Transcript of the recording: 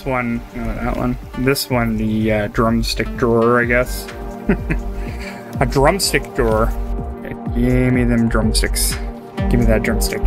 this one, no, that one. This one, the uh, drumstick drawer, I guess. a drumstick drawer. Give me them drumsticks. Give me that drumstick.